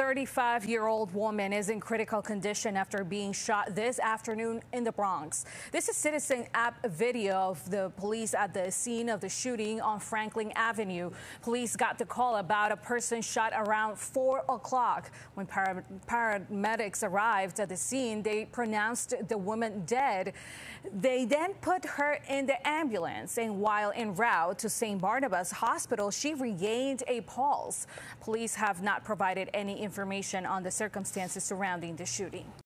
35-year-old woman is in critical condition after being shot this afternoon in the Bronx. This is Citizen app video of the police at the scene of the shooting on Franklin Avenue. Police got the call about a person shot around 4 o'clock. When para paramedics arrived at the scene, they pronounced the woman dead. They then put her in the ambulance, and while en route to St. Barnabas Hospital, she regained a pulse. Police have not provided any information on the circumstances surrounding the shooting.